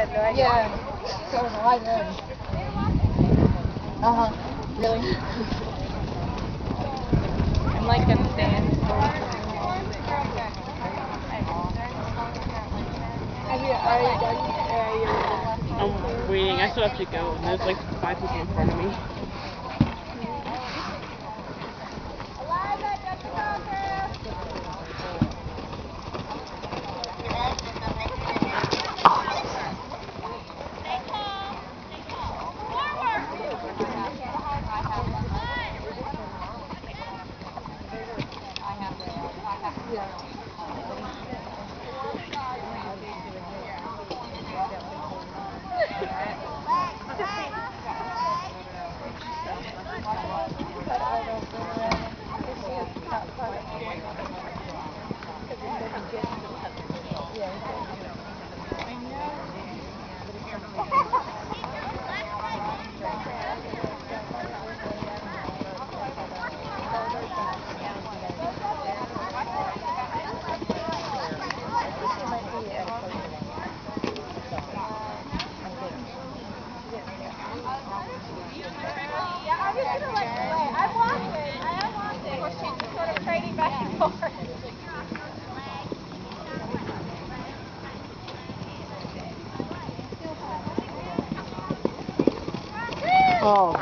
Yeah. So was I then. Uh huh. Really? I'm like them stands. Have you, are you done? Are you I'm waiting. I still have to go. And there's like five people in front of me. Oh.